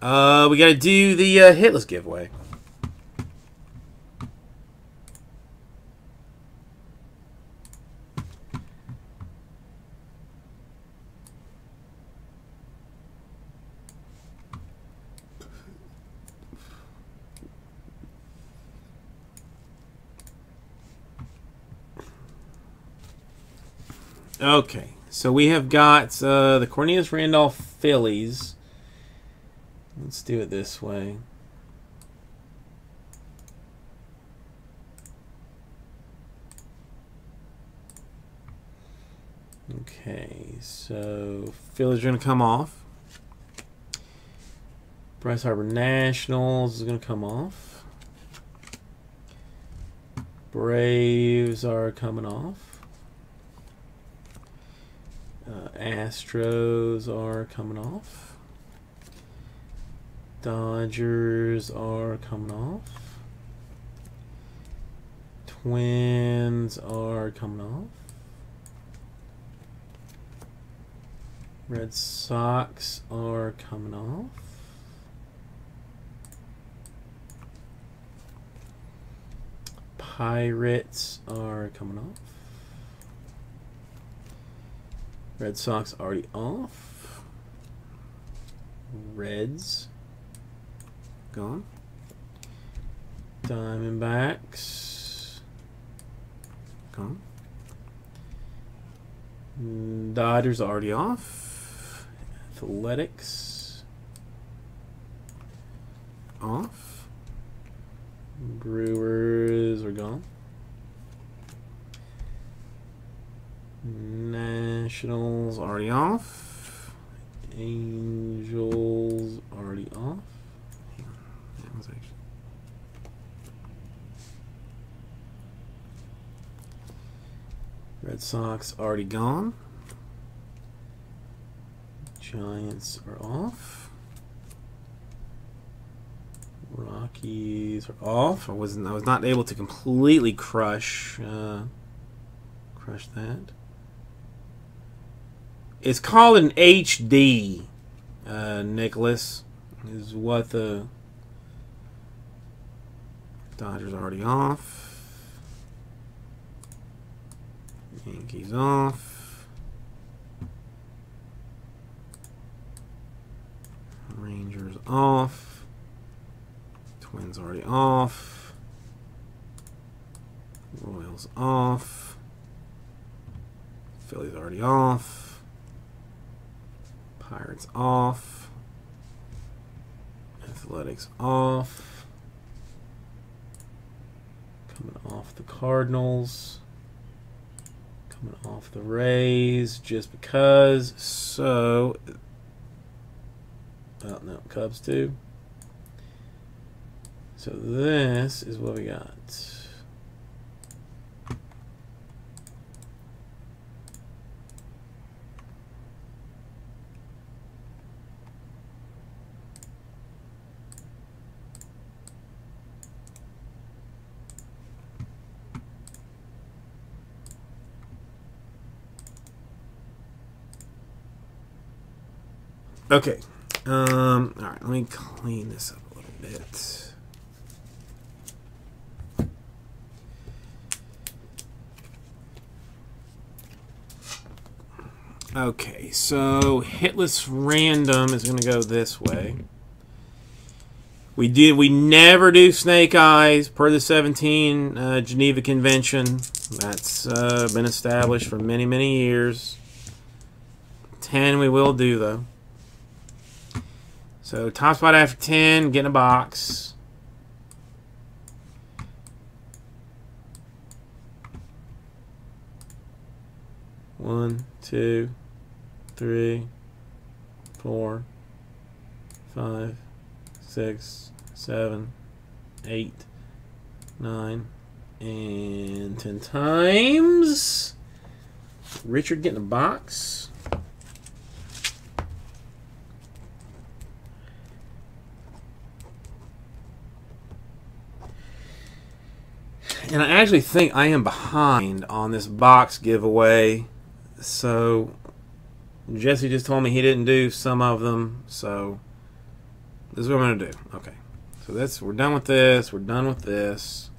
Uh, we got to do the uh, hitless giveaway. Okay, so we have got uh, the Cornelius Randolph Phillies. Let's do it this way. Okay, so Phillies are going to come off. Bryce Harper Nationals is going to come off. Braves are coming off. Uh, Astros are coming off. Dodgers are coming off. Twins are coming off. Red Sox are coming off. Pirates are coming off. Red Sox already off. Reds gone. Diamondbacks gone. Dodgers already off. Athletics off. Brewers are gone. Nationals already off. Angels already off. Actually- Red Sox already gone. Giants are off. Rockies are off. I wasn't. I was not able to completely crush. Uh, crush that. It's called an HD. Uh, Nicholas is what the Dodgers already off. Yankees off. Rangers off. Twins already off. Royals off. Phillies already off. Pirates off. Athletics off. Coming off the Cardinals. Coming off the Rays just because. So. Oh, no. Cubs too. So this is what we got. Okay. Um, all right, let me clean this up a little bit. Okay, so hitless random is going to go this way. We did. We never do snake eyes per the 17 uh, Geneva Convention. That's uh, been established for many, many years. 10 we will do though. So top spot after 10, get in a box. One, two, three, four, five, six, seven, eight, nine, and ten times. Richard getting a box. And I actually think I am behind on this box giveaway. So Jesse just told me he didn't do some of them, so This is what I'm going to do. Okay. So that's we're done with this. We're done with this.